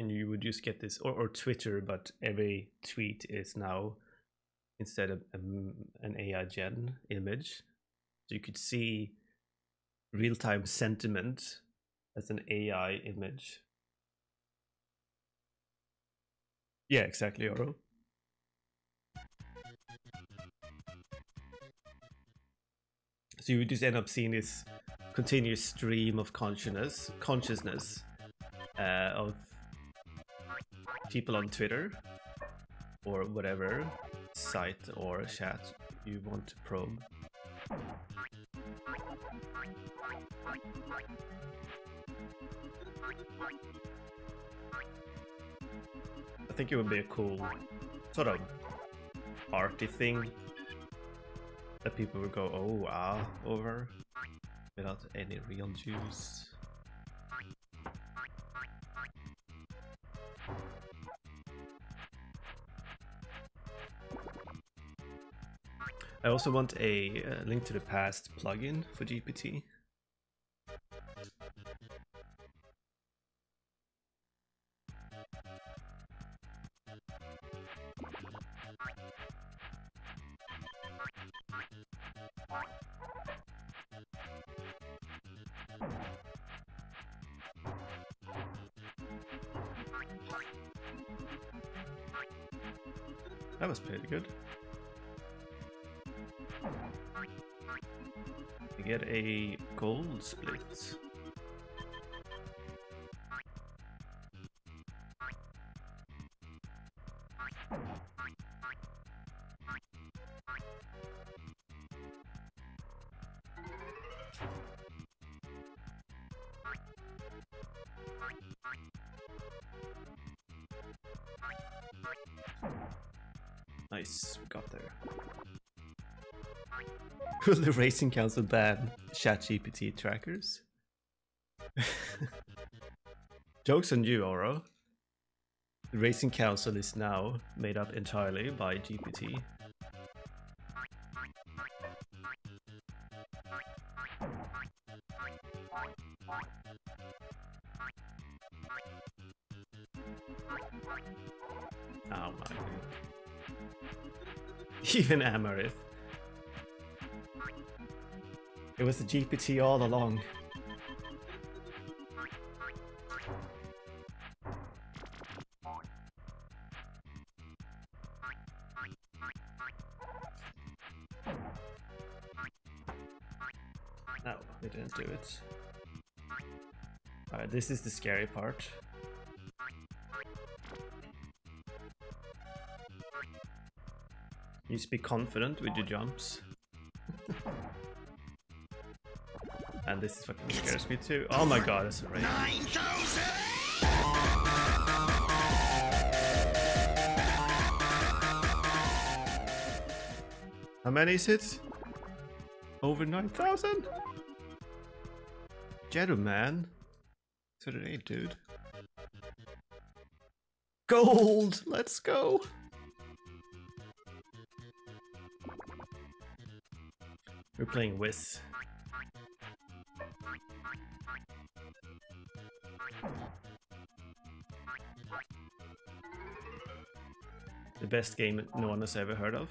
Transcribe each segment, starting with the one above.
and you would just get this, or, or Twitter, but every tweet is now instead of um, an AI gen image. So you could see real time sentiment as an AI image. Yeah, exactly, Oro. So you would just end up seeing this continuous stream of consciousness, consciousness uh, of people on Twitter or whatever site or chat you want to probe. I think it would be a cool sort of arty thing that people would go, oh ah, over without any real juice. I also want a uh, link to the past plugin for GPT. That was pretty good. Get a gold split. Nice, we got there. Will the Racing Council ban ChatGPT trackers? Jokes on you, Oro. The Racing Council is now made up entirely by GPT. Oh my. Even Amarith. It was the GPT all along. No, they didn't do it. Alright, this is the scary part. You just be confident with your jumps. This is fucking scares me too. Oh my god, it's a rain. How many is it? Over 9,000? Jedu man. So did eight, dude. Gold! Let's go! We're playing Whizz. The best game no one has ever heard of.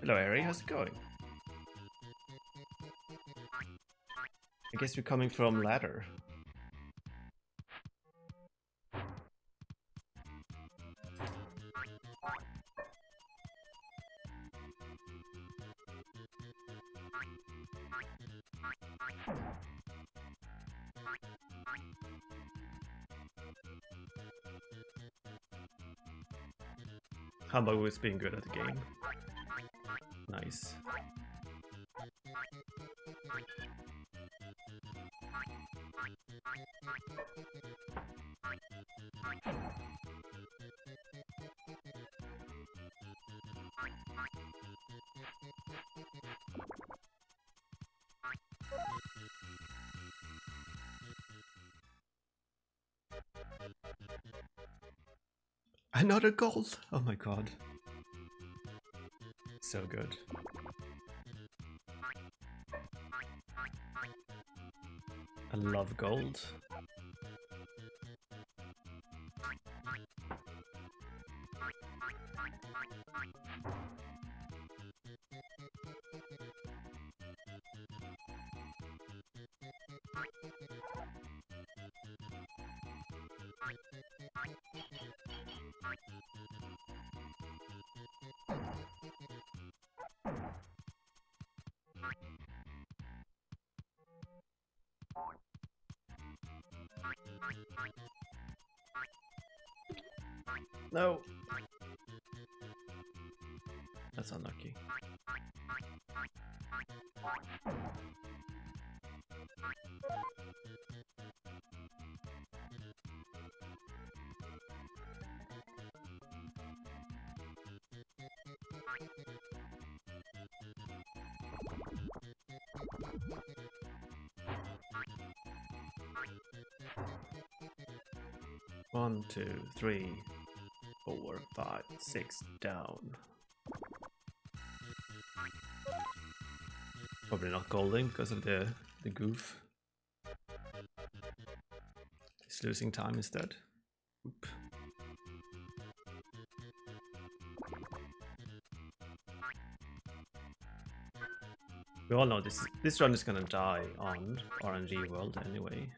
Hello, Ari. How's it going? I guess we're coming from ladder. Humbug was being good at the game. Another gold! Oh my god. so good. I love gold. No. That's unlucky. One, two, three, four, five, six, down. Probably not golding because of the, the goof. He's losing time instead. Oop. We all know this this run is gonna die on RNG World anyway.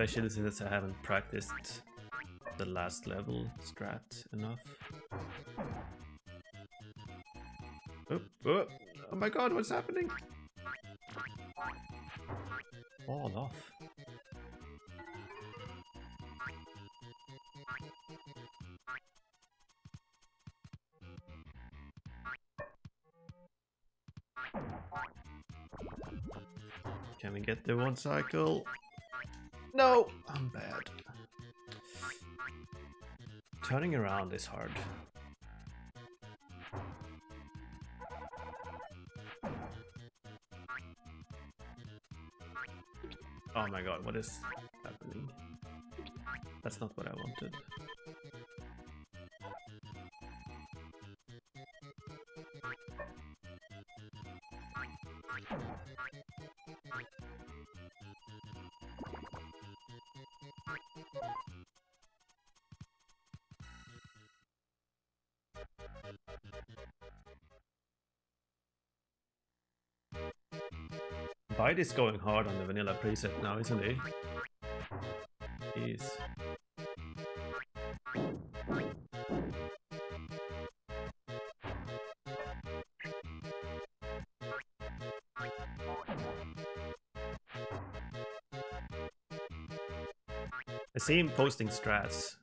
Especially since I haven't practiced the last level strat enough. Oh, oh, oh my god, what's happening? Fall off. Can we get the one cycle? No! I'm bad. Turning around is hard. Oh my god, what is happening? That's not what I wanted. Bite is going hard on the vanilla preset now, isn't he? He's... I see him posting strats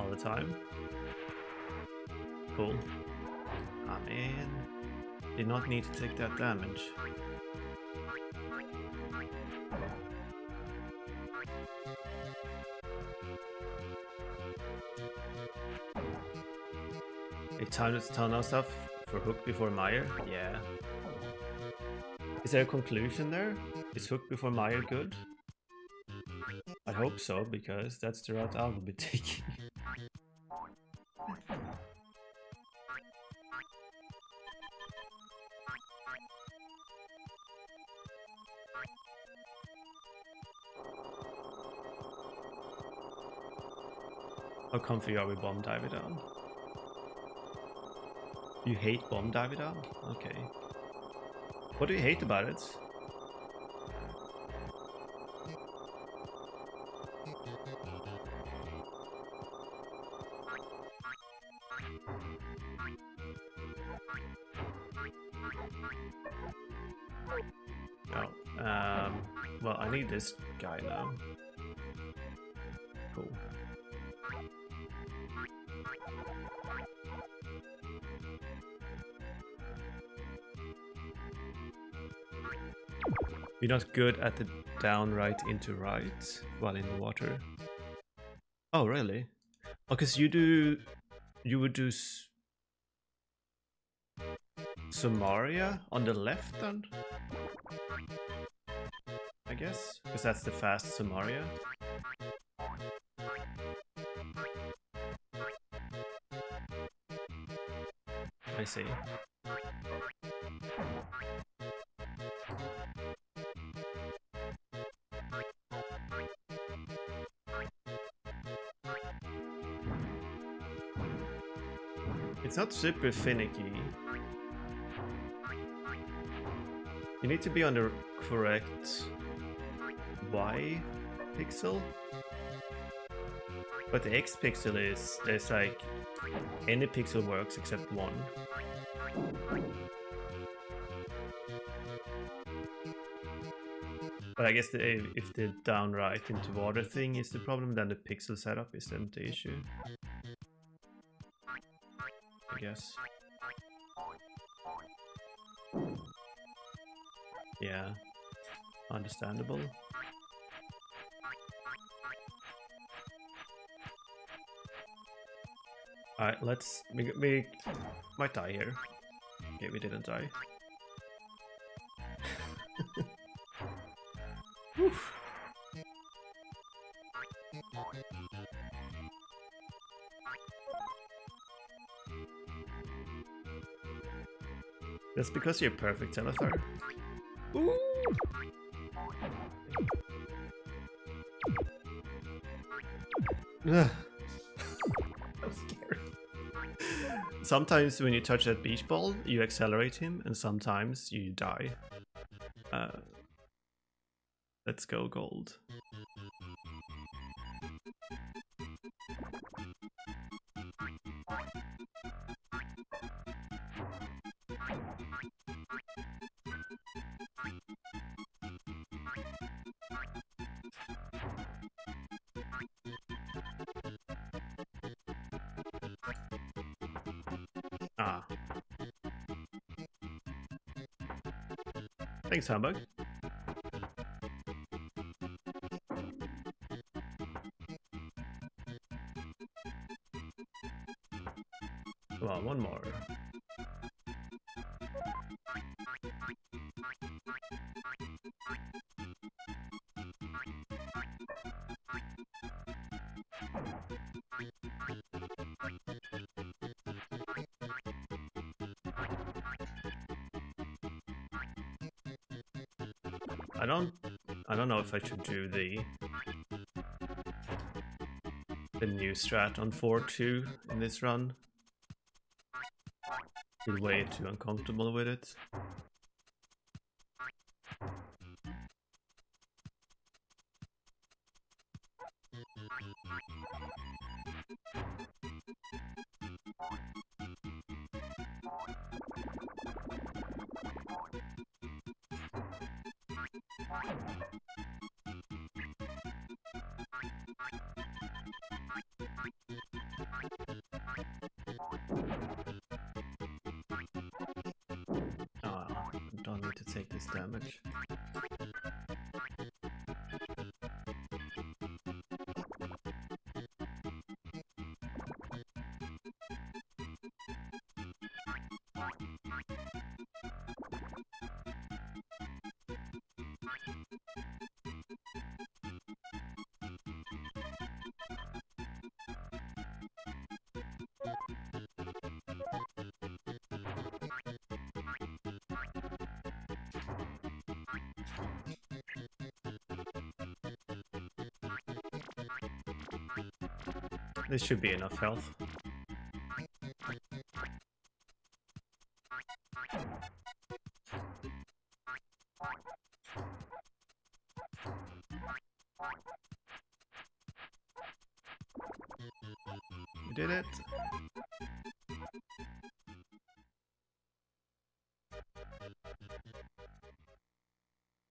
all the time. Cool. Did not need to take that damage. Time to tell now stuff for Hook before Meyer? Yeah. Is there a conclusion there? Is Hook before Meyer good? I hope so, because that's the route I will be taking. How comfy are we bomb Dividon? You hate bomb Dividon? Okay. What do you hate about it? Oh, um, well, I need this guy now. You're not good at the down right into right while in the water. Oh, really? Oh, cause you do, you would do Sumaria on the left then? I guess, because that's the fast Sumaria. I see. It's not super finicky. You need to be on the correct Y pixel. But the X pixel is, there's like, any pixel works except one. But I guess the, if the down right into water thing is the problem, then the pixel setup isn't the issue. Guess. Yeah, understandable. Alright, let's... We, we might die here. Okay, we didn't die. Because you're perfect, Telethar. Ooh! Ugh. scary. Sometimes when you touch that beach ball, you accelerate him, and sometimes you die. Uh, let's go gold. Thanks, Humbug. Come on, one more. Don't know if I should do the the new strat on 4-2 in this run. Feel way too uncomfortable with it. Take this damage. This should be enough health. Did it.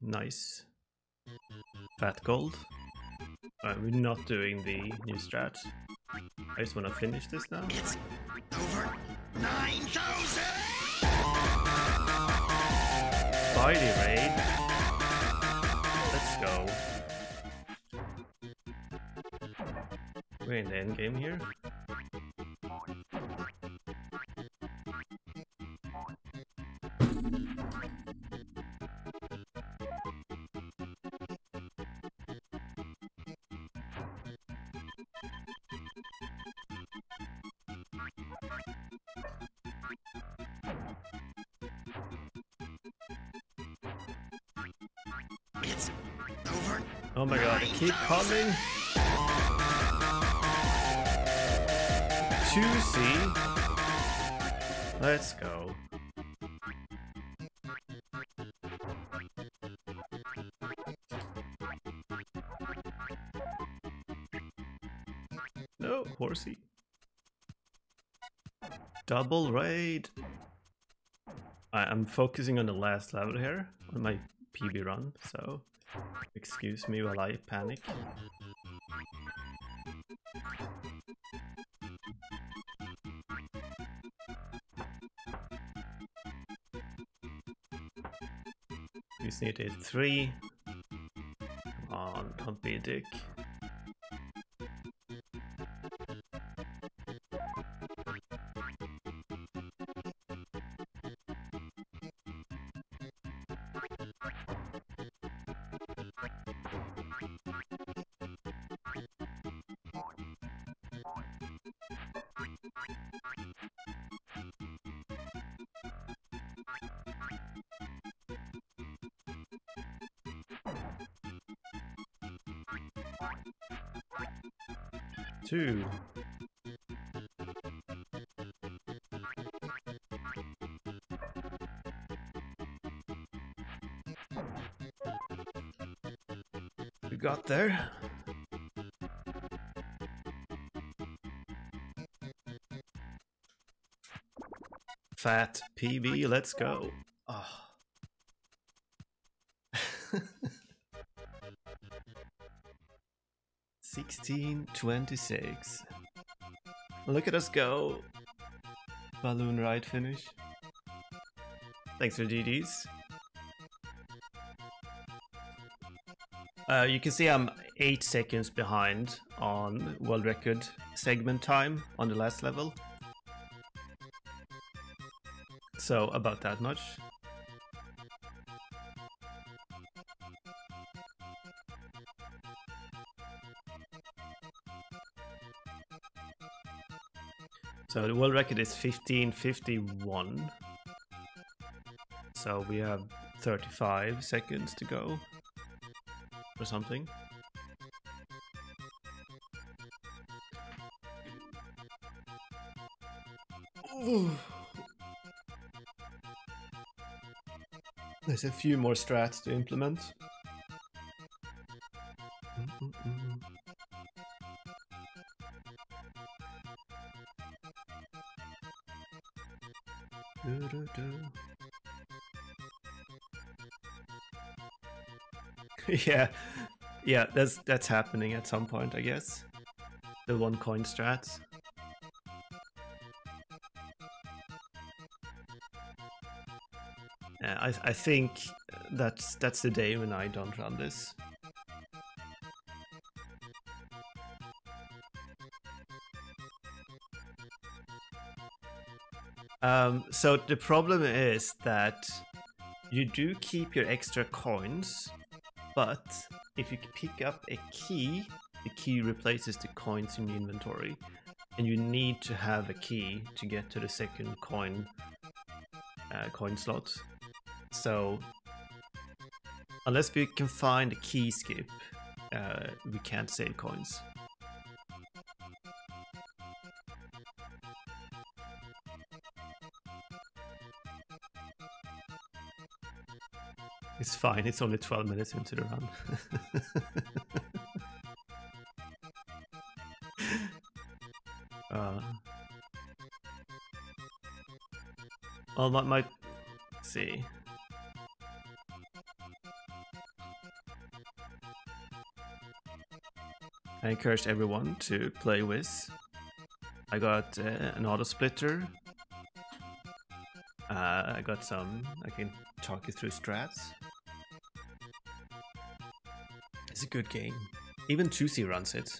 Nice. Fat gold. Alright, we're not doing the new strat. I just want to finish this now. It's over 9,000! Spidey raid. Let's go. We're in the end game here. Oh my god, keep coming. 2C. Let's go. No, horsey. Double raid. I'm focusing on the last level here on my PB run, so excuse me while I panic. We just need three. Come on, don't be a dick. Two. We got there. Fat PB, let's go. Oh. Sixteen twenty-six. Look at us go. Balloon ride finish. Thanks for DDs. Uh, you can see I'm 8 seconds behind on world record segment time on the last level. So, about that much. So the world record is 1551. So we have 35 seconds to go or something. There's a few more strats to implement. yeah, yeah, that's that's happening at some point, I guess. The one coin strats. I I think that's that's the day when I don't run this. Um, so the problem is that you do keep your extra coins, but if you pick up a key, the key replaces the coins in the inventory, and you need to have a key to get to the second coin uh, coin slot. So unless we can find a key skip, uh, we can't save coins. It's fine, it's only 12 minutes into the run. uh, well, my, my let's see. I encouraged everyone to play with. I got uh, an auto splitter. Uh, I got some. I can talk you through strats. It's a good game. Even 2C runs it.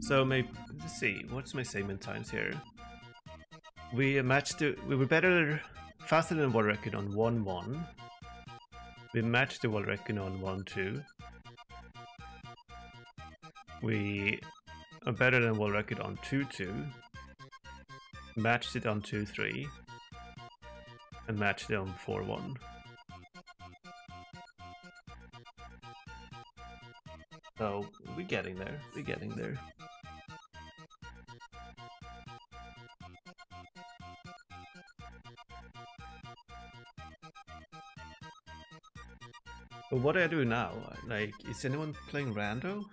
So my let's see, what's my segment times here? We matched we were better faster than world record on 1-1. We matched the world record on 1-2. We are better than world record on 2-2. Matched it on 2-3. And matched it on 4-1. So we're getting there. We're getting there. But what do I do now? Like, is anyone playing rando?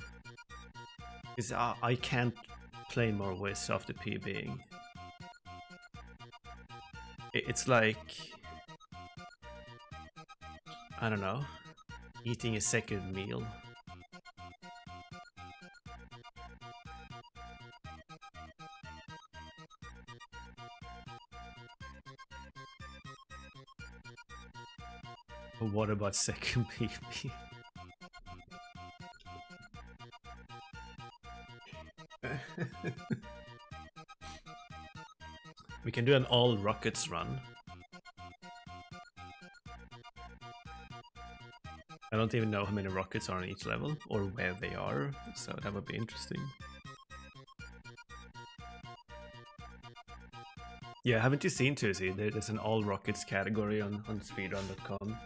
Is uh, I can't play more Whizz after PBing. It's like I don't know, eating a second meal. But what about second PB? we can do an all rockets run. I don't even know how many rockets are on each level or where they are, so that would be interesting. Yeah, haven't you seen Tuzi? There's an all rockets category on, on speedrun.com.